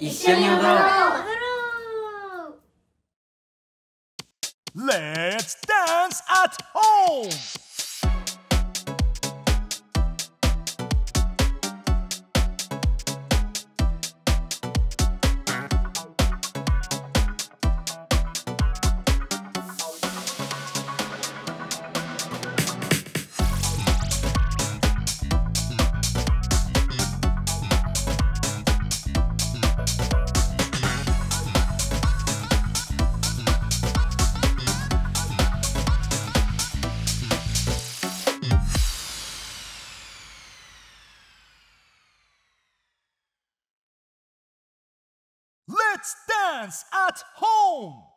一緒に踊ろう踊ろう Let's dance at home! Let's dance at home!